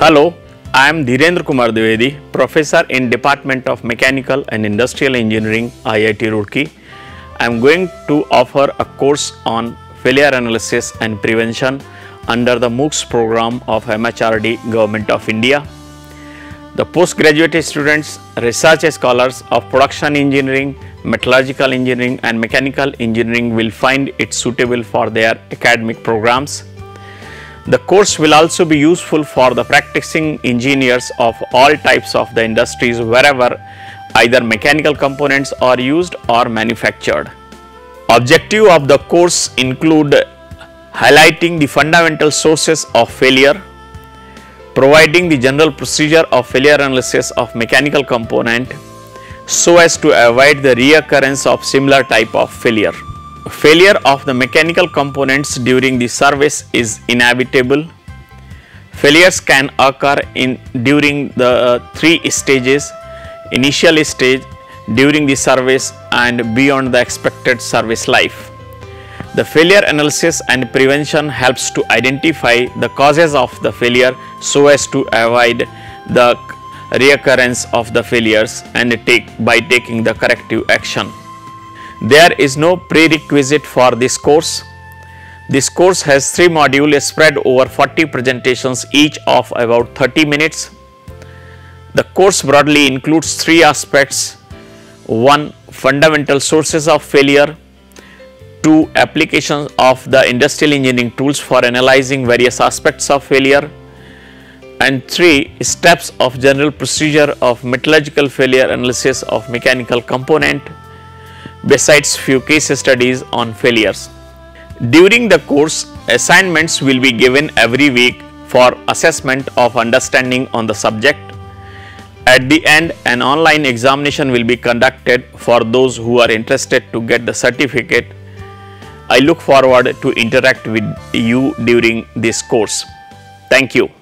Hello, I am Dhirendra Kumar Dwivedi, Professor in Department of Mechanical and Industrial Engineering, IIT Roorkee. I am going to offer a course on failure analysis and prevention under the MOOCs program of MHRD Government of India. The postgraduate students, research scholars of production engineering, metallurgical engineering and mechanical engineering will find it suitable for their academic programs. The course will also be useful for the practicing engineers of all types of the industries wherever either mechanical components are used or manufactured. Objective of the course include highlighting the fundamental sources of failure, providing the general procedure of failure analysis of mechanical component so as to avoid the reoccurrence of similar type of failure. Failure of the mechanical components during the service is inevitable. Failures can occur in during the uh, three stages initial stage, during the service and beyond the expected service life. The failure analysis and prevention helps to identify the causes of the failure so as to avoid the reoccurrence of the failures and take by taking the corrective action. There is no prerequisite for this course. This course has three modules spread over 40 presentations each of about 30 minutes. The course broadly includes three aspects. One, fundamental sources of failure. Two, applications of the industrial engineering tools for analyzing various aspects of failure. And three, steps of general procedure of metallurgical failure analysis of mechanical component besides few case studies on failures. During the course, assignments will be given every week for assessment of understanding on the subject. At the end, an online examination will be conducted for those who are interested to get the certificate. I look forward to interact with you during this course. Thank you.